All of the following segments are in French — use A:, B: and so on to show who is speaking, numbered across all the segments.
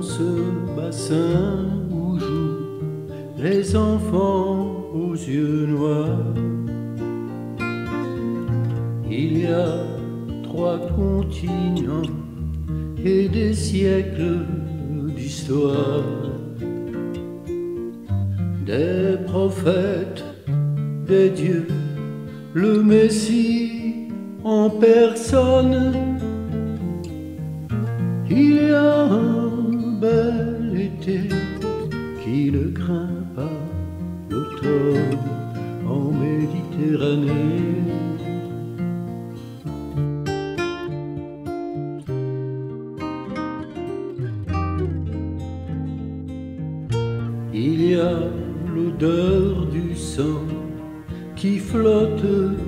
A: ce bassin où jouent les enfants aux yeux noirs. Il y a trois continents et des siècles d'histoire. Des prophètes, des dieux, le Messie en personne. Il y a Il y a l'odeur du sang qui flotte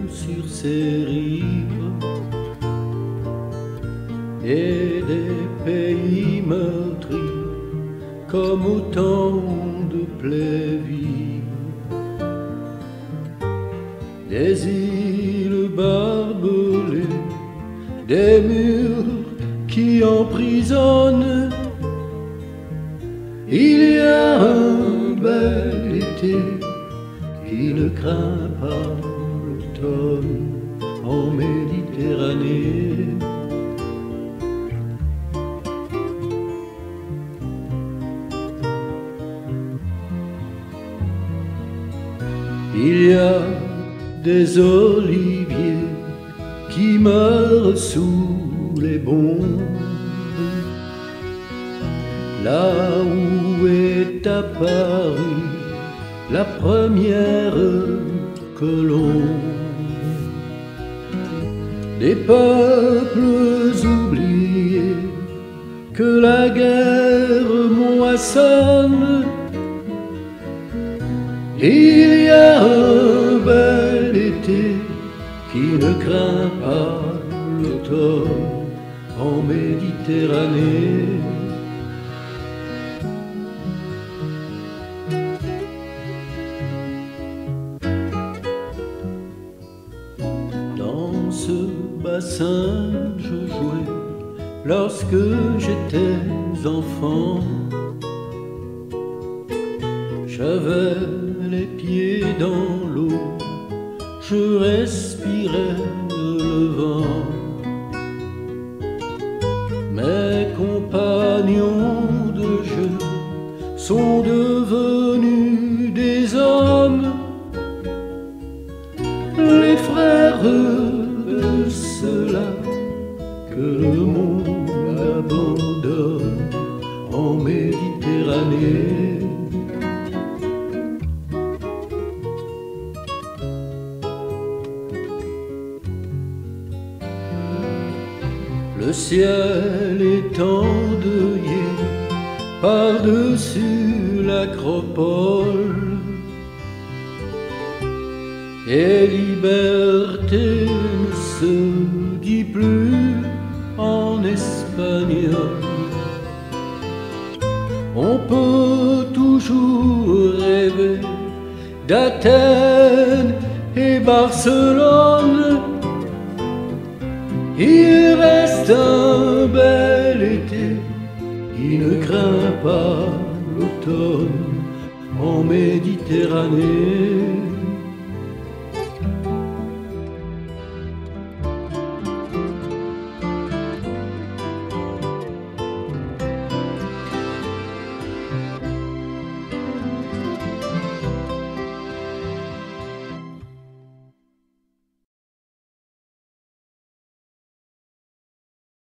A: sur ces rives et des pays meurtris comme autant de plaies des îles barbelées, des murs qui emprisonnent. Il y a un bel été qui ne craint pas l'automne en Méditerranée. Il y a des oliviers qui meurent sous les bombes, là où est apparue la première colombe. Des peuples oubliés que la guerre moissonne. Il y a qui ne craint pas l'automne en Méditerranée. Dans ce bassin, je jouais lorsque j'étais enfant. J'avais les pieds dans l'eau, je respirais le vent. Mes compagnons de jeu sont devenus des hommes, Le ciel est endeuillé par-dessus l'acropole. Et liberté ne se dit plus en espagnol. On peut toujours rêver d'Athènes et Barcelone. Reste un bel été qui ne craint pas l'automne en Méditerranée.